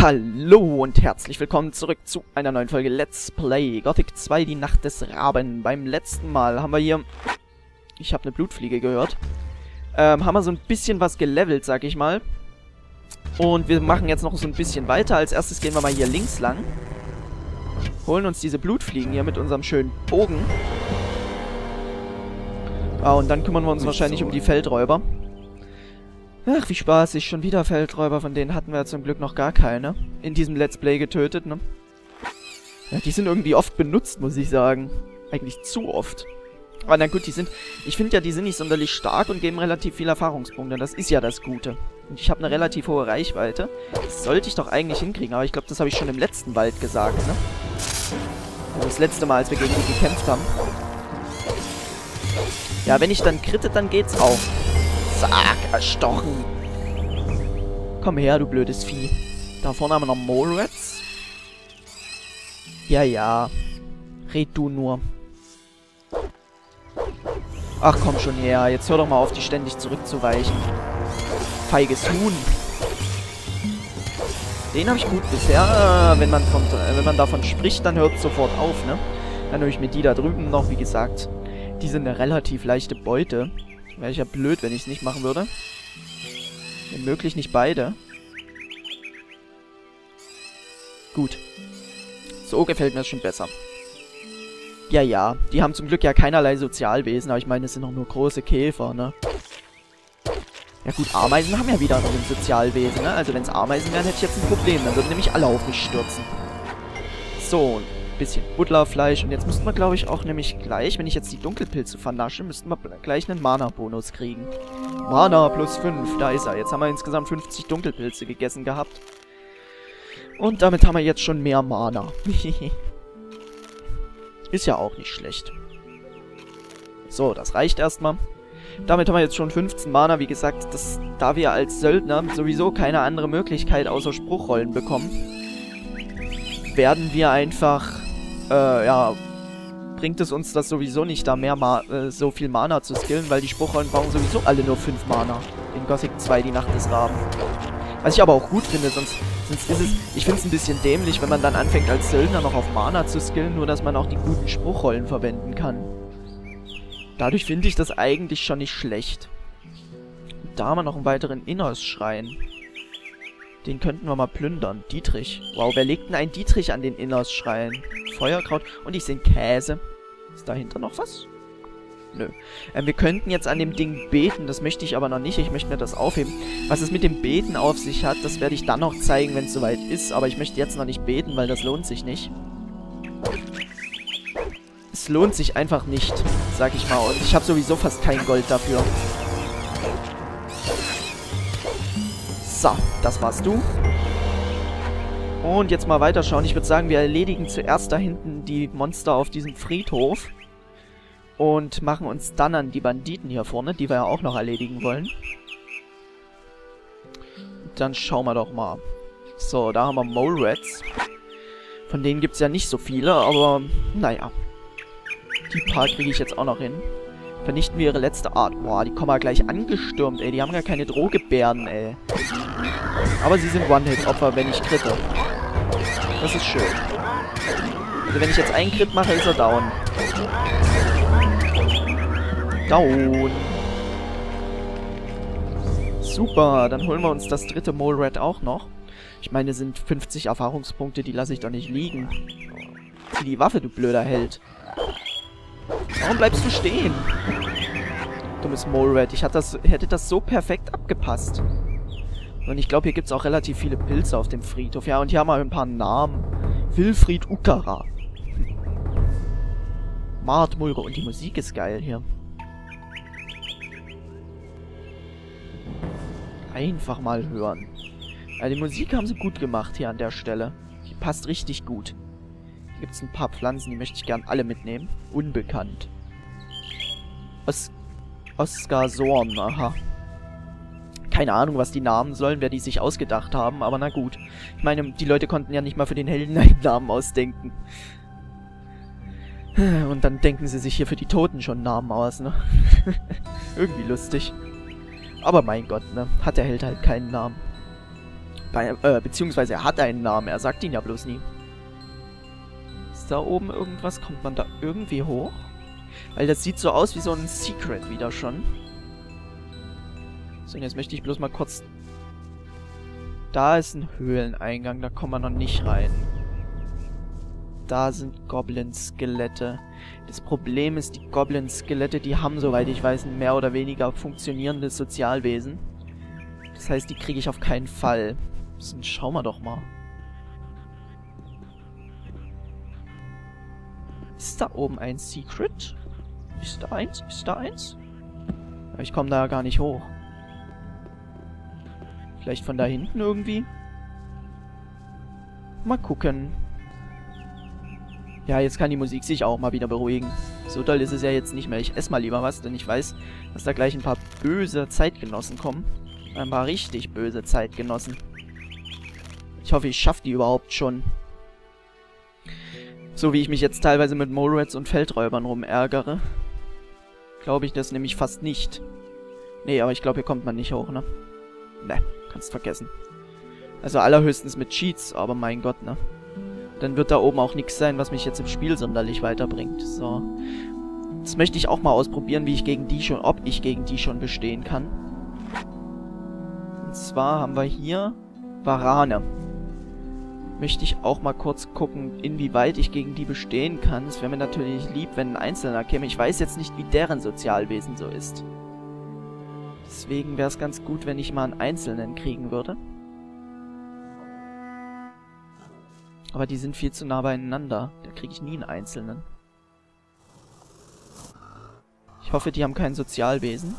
Hallo und herzlich willkommen zurück zu einer neuen Folge Let's Play Gothic 2, die Nacht des Raben. Beim letzten Mal haben wir hier... Ich habe eine Blutfliege gehört. Ähm, haben wir so ein bisschen was gelevelt, sag ich mal. Und wir machen jetzt noch so ein bisschen weiter. Als erstes gehen wir mal hier links lang. Holen uns diese Blutfliegen hier mit unserem schönen Bogen. Ah, und dann kümmern wir uns wahrscheinlich um die Feldräuber. Ach, wie spaßig. Schon wieder Feldräuber, von denen hatten wir ja zum Glück noch gar keine. In diesem Let's Play getötet, ne? Ja, die sind irgendwie oft benutzt, muss ich sagen. Eigentlich zu oft. Aber na gut, die sind... Ich finde ja, die sind nicht sonderlich stark und geben relativ viele Erfahrungspunkte. Das ist ja das Gute. Und ich habe eine relativ hohe Reichweite. Das sollte ich doch eigentlich hinkriegen. Aber ich glaube, das habe ich schon im letzten Wald gesagt, ne? Also das letzte Mal, als wir gegen die gekämpft haben. Ja, wenn ich dann kritte, dann geht's auch. Zack, erstochen. Komm her, du blödes Vieh. Da vorne haben wir noch Molrats. Ja, ja. Red du nur. Ach, komm schon her. Jetzt hör doch mal auf, die ständig zurückzuweichen. Feiges Huhn. Den habe ich gut bisher. Äh, wenn, man von, äh, wenn man davon spricht, dann hört es sofort auf, ne? Dann höre ich mir die da drüben noch, wie gesagt. Die sind eine relativ leichte Beute. Wäre ich ja blöd, wenn ich es nicht machen würde. Wenn möglich nicht beide. Gut. So gefällt mir das schon besser. Ja, ja. Die haben zum Glück ja keinerlei Sozialwesen, aber ich meine, es sind doch nur große Käfer, ne? Ja gut, Ameisen haben ja wieder ein Sozialwesen, ne? Also wenn es Ameisen wären, hätte ich jetzt ein Problem. Dann würden nämlich alle auf mich stürzen. So, bisschen Butlerfleisch. Und jetzt müssten wir, glaube ich, auch nämlich gleich, wenn ich jetzt die Dunkelpilze vernasche, müssten wir gleich einen Mana-Bonus kriegen. Mana plus 5, da ist er. Jetzt haben wir insgesamt 50 Dunkelpilze gegessen gehabt. Und damit haben wir jetzt schon mehr Mana. ist ja auch nicht schlecht. So, das reicht erstmal. Damit haben wir jetzt schon 15 Mana. Wie gesagt, das, da wir als Söldner sowieso keine andere Möglichkeit außer Spruchrollen bekommen, werden wir einfach äh, ja, bringt es uns das sowieso nicht, da mehr Ma äh, so viel Mana zu skillen, weil die Spruchrollen brauchen sowieso alle nur 5 Mana. In Gothic 2, die Nacht des Raben. Was ich aber auch gut finde, sonst, sonst ist es... Ich finde es ein bisschen dämlich, wenn man dann anfängt als Söldner noch auf Mana zu skillen, nur dass man auch die guten Spruchrollen verwenden kann. Dadurch finde ich das eigentlich schon nicht schlecht. da haben wir noch einen weiteren Innersschrein. Den könnten wir mal plündern. Dietrich. Wow, wer legt denn einen Dietrich an den Innersschrein? Feuerkraut. Und ich sehe Käse. Ist dahinter noch was? Nö. Ähm, wir könnten jetzt an dem Ding beten. Das möchte ich aber noch nicht. Ich möchte mir das aufheben. Was es mit dem Beten auf sich hat, das werde ich dann noch zeigen, wenn es soweit ist. Aber ich möchte jetzt noch nicht beten, weil das lohnt sich nicht. Es lohnt sich einfach nicht, sag ich mal. Und ich habe sowieso fast kein Gold dafür. So, das warst du. Und jetzt mal weiterschauen. Ich würde sagen, wir erledigen zuerst da hinten die Monster auf diesem Friedhof. Und machen uns dann an die Banditen hier vorne, die wir ja auch noch erledigen wollen. Dann schauen wir doch mal. So, da haben wir Mole Rats. Von denen gibt es ja nicht so viele, aber naja. Die paar kriege ich jetzt auch noch hin. Vernichten wir ihre letzte Art. Boah, die kommen ja gleich angestürmt, ey. Die haben gar keine Drohgebärden, ey. Aber sie sind One-Hit-Opfer, wenn ich kritte. Das ist schön. Also wenn ich jetzt einen Crit mache, ist er down. Down. Super, dann holen wir uns das dritte Mole Rat auch noch. Ich meine, sind 50 Erfahrungspunkte, die lasse ich doch nicht liegen. Die Waffe, du blöder Held. Warum bleibst du stehen? Dummes Mole Rat. Ich das, hätte das so perfekt abgepasst. Und ich glaube, hier gibt es auch relativ viele Pilze auf dem Friedhof. Ja, und hier haben wir ein paar Namen. Wilfried Ukara. Mart Mulre. Und die Musik ist geil hier. Einfach mal hören. Ja, die Musik haben sie gut gemacht hier an der Stelle. Die passt richtig gut. Gibt es ein paar Pflanzen, die möchte ich gern alle mitnehmen. Unbekannt. Os Oscar Sorn, aha. Keine Ahnung, was die Namen sollen, wer die sich ausgedacht haben, aber na gut. Ich meine, die Leute konnten ja nicht mal für den Helden einen Namen ausdenken. Und dann denken sie sich hier für die Toten schon Namen aus, ne? Irgendwie lustig. Aber mein Gott, ne? Hat der Held halt keinen Namen. Bei, äh, beziehungsweise er hat einen Namen, er sagt ihn ja bloß nie. Da oben irgendwas? Kommt man da irgendwie hoch? Weil das sieht so aus wie so ein Secret wieder schon. So, jetzt möchte ich bloß mal kurz... Da ist ein Höhleneingang, da kommen wir noch nicht rein. Da sind Goblin-Skelette. Das Problem ist, die Goblin-Skelette, die haben, soweit ich weiß, ein mehr oder weniger funktionierendes Sozialwesen. Das heißt, die kriege ich auf keinen Fall. Schauen wir doch mal. Da oben ein Secret? Ist da eins? Ist da eins? ich komme da gar nicht hoch. Vielleicht von da hinten irgendwie? Mal gucken. Ja, jetzt kann die Musik sich auch mal wieder beruhigen. So toll ist es ja jetzt nicht mehr. Ich esse mal lieber was, denn ich weiß, dass da gleich ein paar böse Zeitgenossen kommen. Ein paar richtig böse Zeitgenossen. Ich hoffe, ich schaffe die überhaupt schon. So wie ich mich jetzt teilweise mit Molrats und Feldräubern rumärgere. Glaube ich das nämlich fast nicht. Nee, aber ich glaube, hier kommt man nicht hoch, ne? Ne, kannst vergessen. Also allerhöchstens mit Cheats, aber mein Gott, ne? Dann wird da oben auch nichts sein, was mich jetzt im Spiel sonderlich weiterbringt. So. Das möchte ich auch mal ausprobieren, wie ich gegen die schon, ob ich gegen die schon bestehen kann. Und zwar haben wir hier Varane. Möchte ich auch mal kurz gucken, inwieweit ich gegen die bestehen kann. Es wäre mir natürlich lieb, wenn ein Einzelner käme. Ich weiß jetzt nicht, wie deren Sozialwesen so ist. Deswegen wäre es ganz gut, wenn ich mal einen Einzelnen kriegen würde. Aber die sind viel zu nah beieinander. Da kriege ich nie einen Einzelnen. Ich hoffe, die haben kein Sozialwesen.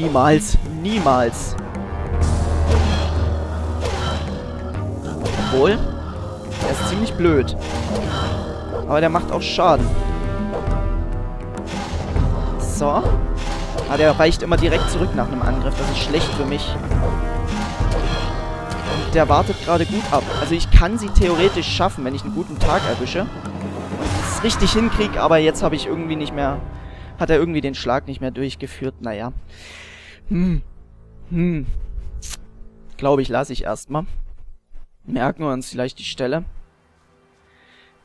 Niemals. Niemals. Obwohl, er ist ziemlich blöd. Aber der macht auch Schaden. So. Ah, der weicht immer direkt zurück nach einem Angriff. Das ist schlecht für mich. Und der wartet gerade gut ab. Also ich kann sie theoretisch schaffen, wenn ich einen guten Tag erwische. Und es richtig hinkriege, aber jetzt habe ich irgendwie nicht mehr... Hat er irgendwie den Schlag nicht mehr durchgeführt. Naja. Hm. Hm. Glaube ich, lasse ich erstmal. Merken wir uns vielleicht die Stelle.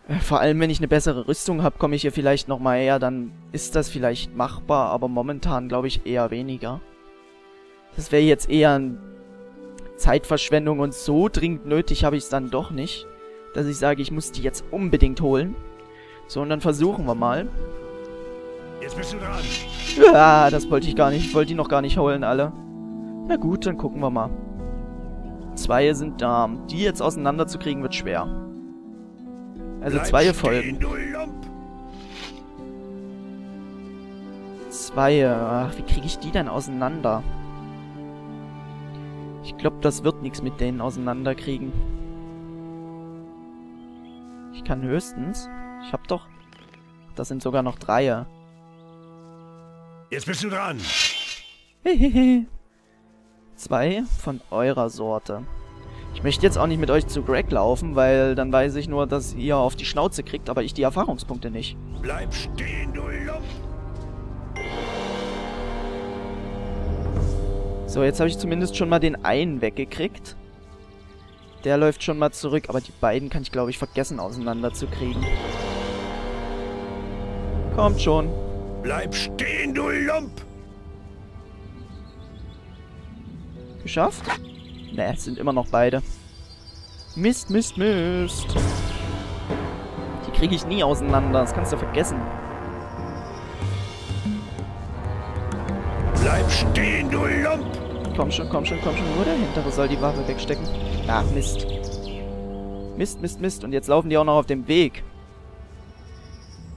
Äh, vor allem, wenn ich eine bessere Rüstung habe, komme ich hier vielleicht nochmal her, dann ist das vielleicht machbar, aber momentan glaube ich eher weniger. Das wäre jetzt eher Zeitverschwendung und so dringend nötig habe ich es dann doch nicht, dass ich sage, ich muss die jetzt unbedingt holen. So, und dann versuchen wir mal. Jetzt bist du dran. Ja, das wollte ich gar nicht. Ich wollte die noch gar nicht holen, alle. Na gut, dann gucken wir mal. Zwei sind da. Die jetzt auseinanderzukriegen wird schwer. Also zwei Folgen. Zwei. Ach, wie kriege ich die denn auseinander? Ich glaube, das wird nichts mit denen auseinanderkriegen. Ich kann höchstens... Ich hab doch... Das sind sogar noch drei. Jetzt bist du dran. Hehehe. Zwei von eurer Sorte. Ich möchte jetzt auch nicht mit euch zu Greg laufen, weil dann weiß ich nur, dass ihr auf die Schnauze kriegt, aber ich die Erfahrungspunkte nicht. Bleib stehen, du Lump! So, jetzt habe ich zumindest schon mal den einen weggekriegt. Der läuft schon mal zurück, aber die beiden kann ich, glaube ich, vergessen auseinanderzukriegen. Kommt schon. Bleib stehen, du Lump! Geschafft? Ne, es sind immer noch beide. Mist, Mist, Mist. Die kriege ich nie auseinander. Das kannst du vergessen. Bleib stehen, du Lump! Komm schon, komm schon, komm schon. Nur der Hintere soll die Waffe wegstecken. Ach, Mist. Mist, Mist, Mist. Und jetzt laufen die auch noch auf dem Weg.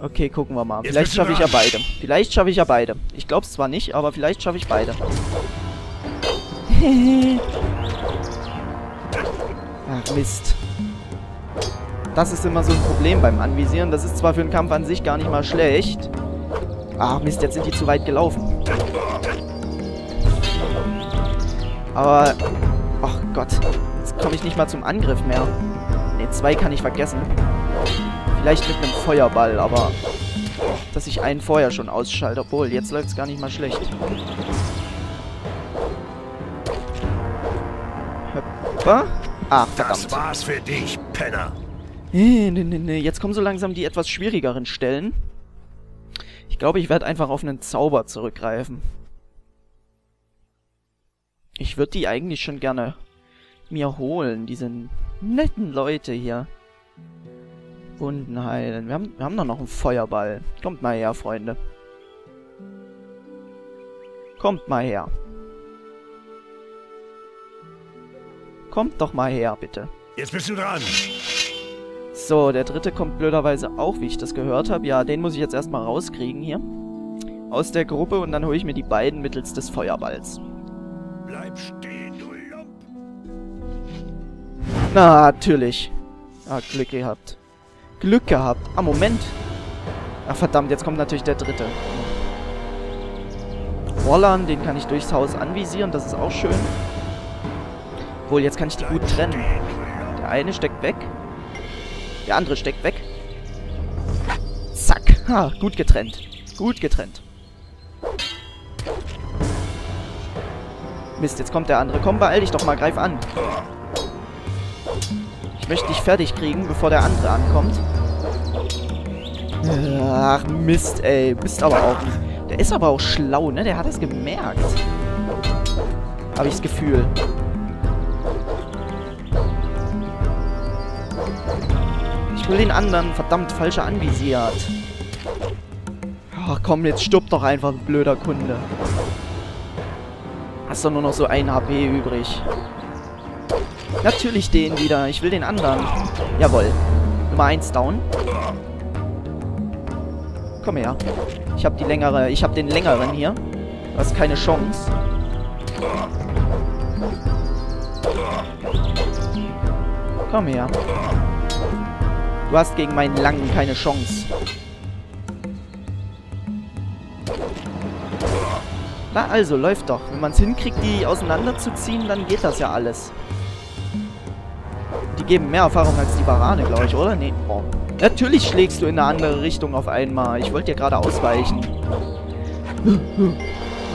Okay, gucken wir mal. Vielleicht schaffe ich ja beide. Vielleicht schaffe ich ja beide. Ich glaube es zwar nicht, aber vielleicht schaffe ich beide. Ach, Mist. Das ist immer so ein Problem beim Anvisieren. Das ist zwar für einen Kampf an sich gar nicht mal schlecht. Ach, Mist, jetzt sind die zu weit gelaufen. Aber... Ach Gott. Jetzt komme ich nicht mal zum Angriff mehr. Ne, zwei kann ich vergessen. Vielleicht mit einem Feuerball, aber dass ich einen vorher schon ausschalte. Obwohl, jetzt läuft es gar nicht mal schlecht. Hoppa. Ach, verdammt. Das war's für dich, Penner. Nee, nee, nee. Jetzt kommen so langsam die etwas schwierigeren Stellen. Ich glaube, ich werde einfach auf einen Zauber zurückgreifen. Ich würde die eigentlich schon gerne mir holen, diese netten Leute hier. Wunden heilen. Wir haben, wir haben doch noch einen Feuerball. Kommt mal her, Freunde. Kommt mal her. Kommt doch mal her, bitte. Jetzt bist du dran. So, der dritte kommt blöderweise auch, wie ich das gehört habe. Ja, den muss ich jetzt erstmal rauskriegen hier. Aus der Gruppe und dann hole ich mir die beiden mittels des Feuerballs. Bleib stehen, du Lump. Na, natürlich. Ah, Glück gehabt. Glück gehabt. Ah, Moment. Ach, verdammt, jetzt kommt natürlich der dritte. Rollern, den kann ich durchs Haus anvisieren, das ist auch schön. Obwohl, jetzt kann ich die gut trennen. Der eine steckt weg. Der andere steckt weg. Zack. Ha, gut getrennt. Gut getrennt. Mist, jetzt kommt der andere. Komm, beeil dich doch mal, greif an. Möchte dich fertig kriegen, bevor der andere ankommt. Ach, Mist, ey. Bist aber auch... Der ist aber auch schlau, ne? Der hat das gemerkt. Habe ich das Gefühl. Ich will den anderen verdammt falscher anvisiert. Ach komm, jetzt stirb doch einfach, blöder Kunde. Hast doch nur noch so ein HP übrig. Natürlich den wieder. Ich will den anderen. Jawohl. Nummer 1 down. Komm her. Ich habe die längere, ich habe den längeren hier. Du hast keine Chance. Komm her. Du hast gegen meinen langen keine Chance. Na also, läuft doch. Wenn man es hinkriegt, die auseinanderzuziehen, dann geht das ja alles. Geben mehr Erfahrung als die Barane, glaube ich, oder? Nee. Oh. Natürlich schlägst du in eine andere Richtung auf einmal. Ich wollte dir gerade ausweichen.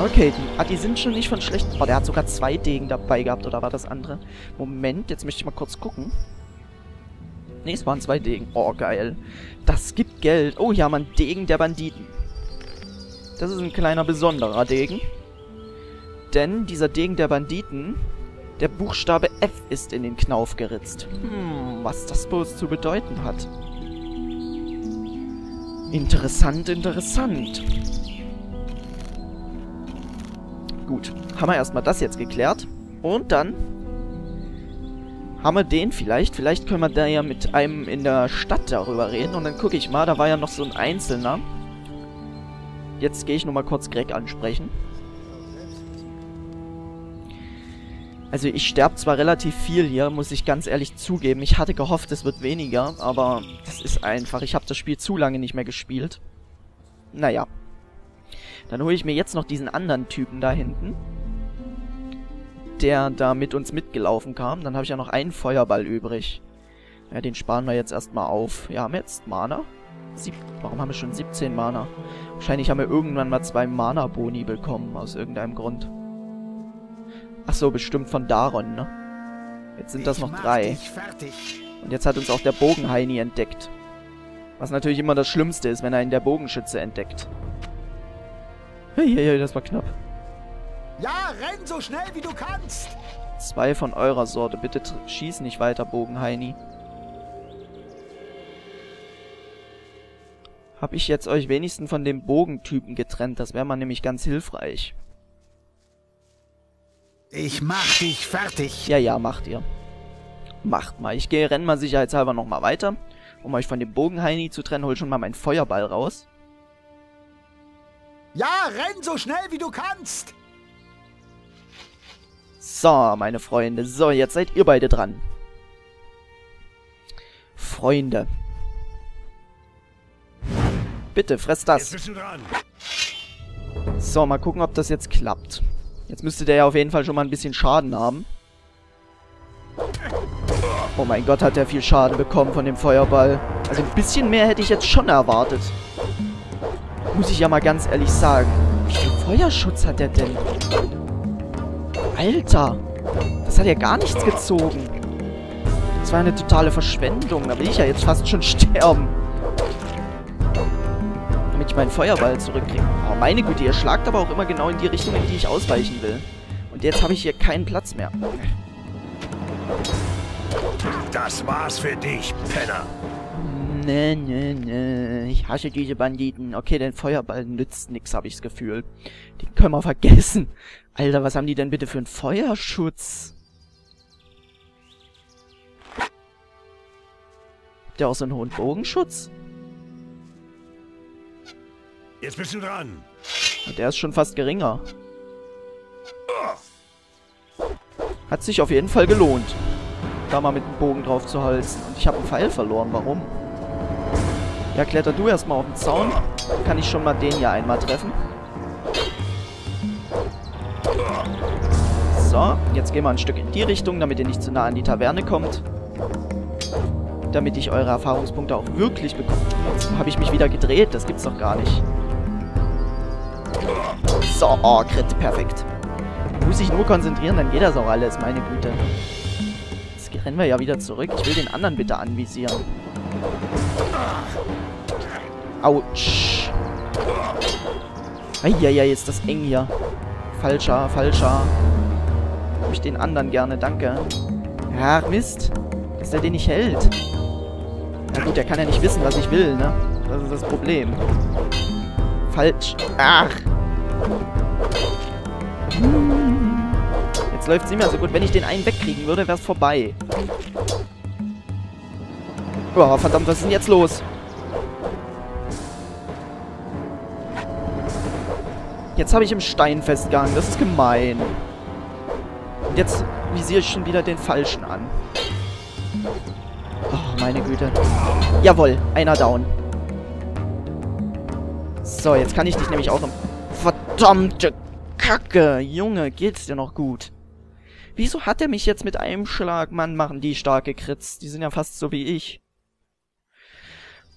Okay, die, ah, die sind schon nicht von schlecht. Oh, der hat sogar zwei Degen dabei gehabt, oder war das andere? Moment, jetzt möchte ich mal kurz gucken. Ne, es waren zwei Degen. Oh, geil. Das gibt Geld. Oh, hier haben wir einen Degen der Banditen. Das ist ein kleiner besonderer Degen. Denn dieser Degen der Banditen, der Buchstabe F ist in den Knauf geritzt. Hm, was das bloß zu bedeuten hat. Interessant, interessant. Gut, haben wir erstmal das jetzt geklärt. Und dann haben wir den vielleicht. Vielleicht können wir da ja mit einem in der Stadt darüber reden. Und dann gucke ich mal, da war ja noch so ein Einzelner. Jetzt gehe ich nochmal kurz Greg ansprechen. Also ich sterbe zwar relativ viel hier, muss ich ganz ehrlich zugeben. Ich hatte gehofft, es wird weniger, aber das ist einfach. Ich habe das Spiel zu lange nicht mehr gespielt. Naja. Dann hole ich mir jetzt noch diesen anderen Typen da hinten. Der da mit uns mitgelaufen kam. Dann habe ich ja noch einen Feuerball übrig. Ja, den sparen wir jetzt erstmal auf. Ja, haben wir jetzt Mana? Sieb Warum haben wir schon 17 Mana? Wahrscheinlich haben wir irgendwann mal zwei Mana-Boni bekommen, aus irgendeinem Grund. Ach so, bestimmt von Daron, ne? Jetzt sind das noch drei. Und jetzt hat uns auch der Bogenheini entdeckt. Was natürlich immer das Schlimmste ist, wenn er ihn der Bogenschütze entdeckt. Hey, hey, hey, das war knapp. Ja, renn so schnell wie du kannst! Zwei von eurer Sorte. Bitte schieß nicht weiter, Bogenheini. Hab ich jetzt euch wenigstens von dem Bogentypen getrennt. Das wäre mal nämlich ganz hilfreich. Ich mach dich fertig. Ja, ja, macht ihr. Macht mal. Ich gehe renn mal sicherheitshalber nochmal weiter. Um euch von dem Bogenheini zu trennen, hol schon mal meinen Feuerball raus. Ja, renn so schnell wie du kannst! So, meine Freunde. So, jetzt seid ihr beide dran. Freunde. Bitte, fress das. Jetzt bist du dran. So, mal gucken, ob das jetzt klappt. Jetzt müsste der ja auf jeden Fall schon mal ein bisschen Schaden haben. Oh mein Gott, hat der viel Schaden bekommen von dem Feuerball. Also ein bisschen mehr hätte ich jetzt schon erwartet. Muss ich ja mal ganz ehrlich sagen. Wie viel Feuerschutz hat der denn? Alter. Das hat ja gar nichts gezogen. Das war eine totale Verschwendung. Da will ich ja jetzt fast schon sterben. Damit ich meinen Feuerball zurückkriege. Oh, meine Güte, ihr schlagt aber auch immer genau in die Richtung, in die ich ausweichen will. Und jetzt habe ich hier keinen Platz mehr. Das war's für dich, Penner. Nee, nee, nee. Ich hasse diese Banditen. Okay, der Feuerball nützt nix, habe ich das Gefühl. Den können wir vergessen. Alter, was haben die denn bitte für einen Feuerschutz? Habt ihr auch so einen hohen Bogenschutz? Jetzt bist du dran. Der ist schon fast geringer. Hat sich auf jeden Fall gelohnt, da mal mit dem Bogen drauf zu halten. Und ich habe einen Pfeil verloren. Warum? Ja, kletter du erstmal auf den Zaun. Dann kann ich schon mal den hier einmal treffen. So, jetzt gehen wir ein Stück in die Richtung, damit ihr nicht zu nah an die Taverne kommt. Damit ich eure Erfahrungspunkte auch wirklich bekomme. Habe ich mich wieder gedreht, das gibt's doch gar nicht. So, oh, Crit, perfekt. Muss ich nur konzentrieren, dann geht das auch alles, meine Güte. Jetzt rennen wir ja wieder zurück. Ich will den anderen bitte anvisieren. Autsch. Eieiei, ist das eng hier. Falscher, falscher. Hab ich den anderen gerne, danke. Ja, Mist. Dass der den nicht hält. Na gut, der kann ja nicht wissen, was ich will, ne? Das ist das Problem. Falsch. Ach. Jetzt läuft es nicht mehr so gut. Wenn ich den einen wegkriegen würde, wäre es vorbei. Oh, verdammt, was ist denn jetzt los? Jetzt habe ich im Stein festgehangen. Das ist gemein. Und jetzt visiere ich schon wieder den Falschen an. Oh, meine Güte. Jawohl, einer down. So, jetzt kann ich dich nämlich auch noch... Verdammte Kacke! Junge, geht's dir noch gut? Wieso hat er mich jetzt mit einem Schlag? Mann, machen die starke Crits. Die sind ja fast so wie ich.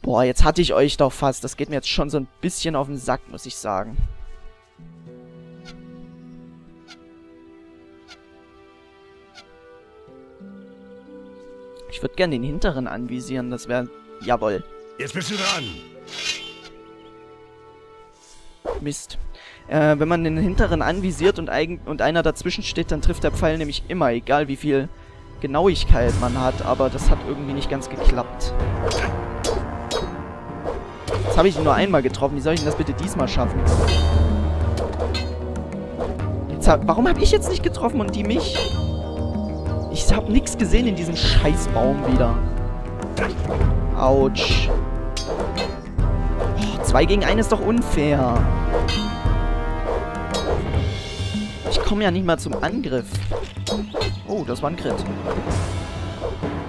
Boah, jetzt hatte ich euch doch fast. Das geht mir jetzt schon so ein bisschen auf den Sack, muss ich sagen. Ich würde gerne den hinteren anvisieren, das wäre... Jawohl. Jetzt bist du dran. Mist. Äh, wenn man den hinteren anvisiert und, eigen und einer dazwischen steht, dann trifft der Pfeil nämlich immer, egal wie viel Genauigkeit man hat. Aber das hat irgendwie nicht ganz geklappt. Jetzt habe ich ihn nur einmal getroffen. Wie soll ich denn das bitte diesmal schaffen? Jetzt hab, warum habe ich jetzt nicht getroffen und die mich? Ich habe nichts gesehen in diesem Scheißbaum wieder. Autsch. Zwei gegen einen ist doch unfair. Ich komme ja nicht mal zum Angriff. Oh, das war ein Crit.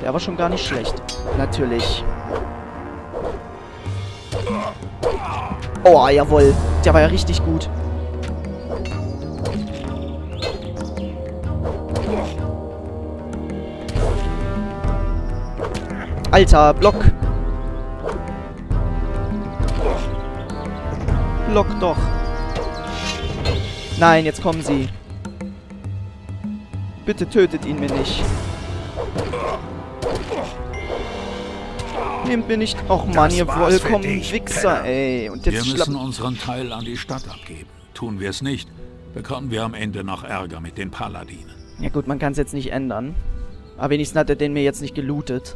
Der war schon gar nicht schlecht. Natürlich. Oh, jawohl. Der war ja richtig gut. Alter, Block. Block doch. Nein, jetzt kommen sie. Bitte tötet ihn mir nicht. Nehmt mir nicht... Och Mann, ihr vollkommen Wichser, ey. Und jetzt wir müssen unseren Teil an die Stadt abgeben. Tun wir es nicht, bekommen wir am Ende noch Ärger mit den Paladinen. Ja gut, man kann es jetzt nicht ändern. Aber wenigstens hat er den mir jetzt nicht gelootet.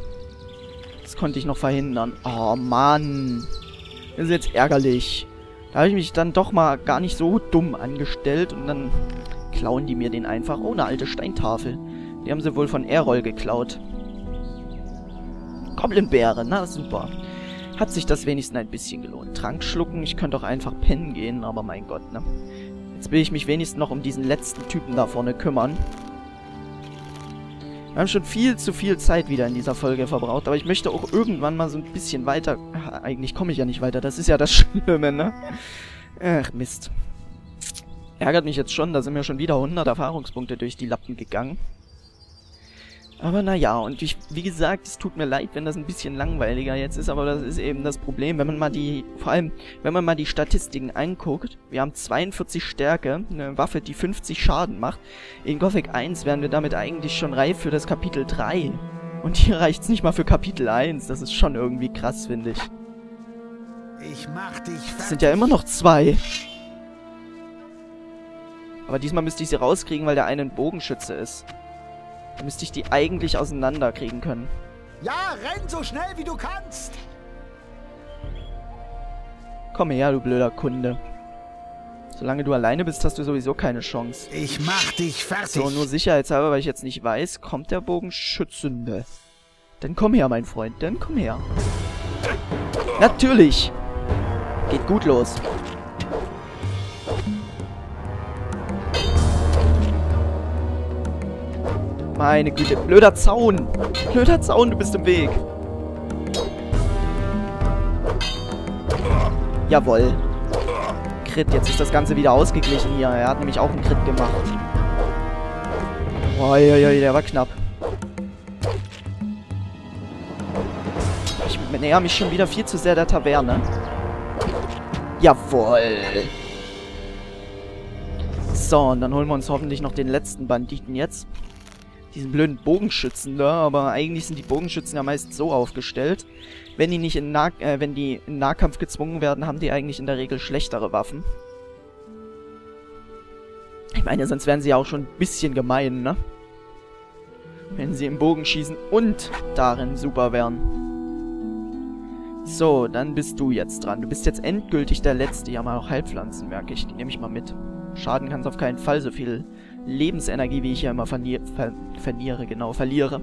Das konnte ich noch verhindern. Oh Mann. Das ist jetzt ärgerlich. Da habe ich mich dann doch mal gar nicht so dumm angestellt und dann klauen die mir den einfach. Oh, eine alte Steintafel. Die haben sie wohl von Errol geklaut. Goblinbeere, na super. Hat sich das wenigstens ein bisschen gelohnt. Trank schlucken, ich könnte auch einfach pennen gehen, aber mein Gott, ne. Jetzt will ich mich wenigstens noch um diesen letzten Typen da vorne kümmern. Wir haben schon viel zu viel Zeit wieder in dieser Folge verbraucht, aber ich möchte auch irgendwann mal so ein bisschen weiter... Eigentlich komme ich ja nicht weiter, das ist ja das Schlimme, ne? Ach, Mist. Ärgert mich jetzt schon, da sind mir schon wieder 100 Erfahrungspunkte durch die Lappen gegangen. Aber naja, und ich, wie gesagt, es tut mir leid, wenn das ein bisschen langweiliger jetzt ist, aber das ist eben das Problem, wenn man mal die, vor allem, wenn man mal die Statistiken anguckt, wir haben 42 Stärke, eine Waffe, die 50 Schaden macht. In Gothic 1 wären wir damit eigentlich schon reif für das Kapitel 3. Und hier reicht's nicht mal für Kapitel 1, das ist schon irgendwie krass, finde ich. Ich mach dich fertig. Es sind ja immer noch zwei. Aber diesmal müsste ich sie rauskriegen, weil der eine ein Bogenschütze ist. Da müsste ich die eigentlich auseinanderkriegen können. Ja, renn so schnell wie du kannst. Komm her, du blöder Kunde. Solange du alleine bist, hast du sowieso keine Chance. Ich mach dich fertig. So, nur sicherheitshalber, weil ich jetzt nicht weiß, kommt der Bogenschützende. Dann komm her, mein Freund, dann komm her. Natürlich! Geht gut los. Meine Güte, blöder Zaun! Blöder Zaun, du bist im Weg. Jawoll. Crit, jetzt ist das Ganze wieder ausgeglichen hier. Er hat nämlich auch einen Crit gemacht. Uiuiui, der war knapp. Ich näher mich schon wieder viel zu sehr der Taverne. Jawoll. So, und dann holen wir uns hoffentlich noch den letzten Banditen jetzt. Diesen blöden Bogenschützen da, aber eigentlich sind die Bogenschützen ja meist so aufgestellt. Wenn die nicht in, nah äh, wenn die in Nahkampf gezwungen werden, haben die eigentlich in der Regel schlechtere Waffen. Ich meine, sonst wären sie ja auch schon ein bisschen gemein, ne? Wenn sie im Bogen schießen und darin super wären. So, dann bist du jetzt dran. Du bist jetzt endgültig der Letzte. Ja, mal auch Heilpflanzen, merke ich. Die nehme ich mal mit. Schaden kann es auf keinen Fall so viel Lebensenergie, wie ich ja immer verlier ver verliere, genau, verliere.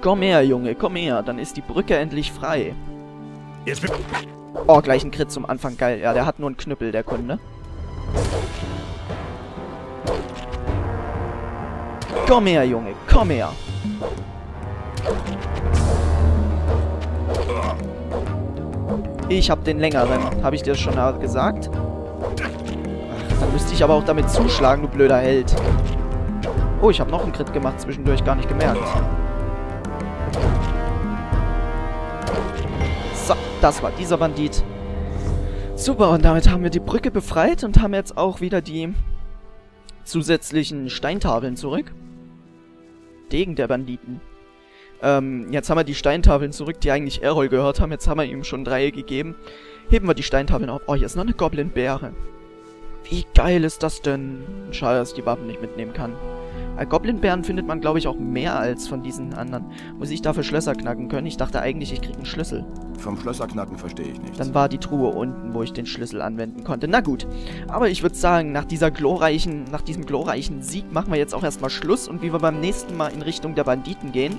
Komm her, Junge, komm her. Dann ist die Brücke endlich frei. Jetzt Oh, gleich ein Crit zum Anfang. Geil. Ja, der hat nur einen Knüppel, der Kunde. Komm her, Junge. Komm her. Ich hab den längeren. Habe ich dir schon gesagt? Müsste ich aber auch damit zuschlagen, du blöder Held. Oh, ich habe noch einen Crit gemacht zwischendurch, gar nicht gemerkt. So, das war dieser Bandit. Super, und damit haben wir die Brücke befreit und haben jetzt auch wieder die zusätzlichen Steintafeln zurück. Degen der Banditen. Ähm, jetzt haben wir die Steintafeln zurück, die eigentlich Errol gehört haben. Jetzt haben wir ihm schon drei gegeben. Heben wir die Steintafeln auf. Oh, hier ist noch eine Goblin-Bäre. Wie geil ist das denn? Schade, dass ich die Waffen nicht mitnehmen kann. Äh, Goblin-Bären findet man, glaube ich, auch mehr als von diesen anderen. Muss ich dafür Schlösser knacken können? Ich dachte eigentlich, ich kriege einen Schlüssel. Vom Schlösserknacken verstehe ich nichts. Dann war die Truhe unten, wo ich den Schlüssel anwenden konnte. Na gut. Aber ich würde sagen, nach dieser glorreichen, nach diesem glorreichen Sieg machen wir jetzt auch erstmal Schluss und wie wir beim nächsten Mal in Richtung der Banditen gehen.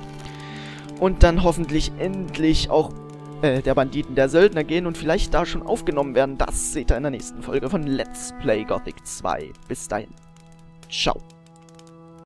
Und dann hoffentlich endlich auch äh, der Banditen der Söldner gehen und vielleicht da schon aufgenommen werden. Das seht ihr in der nächsten Folge von Let's Play Gothic 2. Bis dahin. Ciao.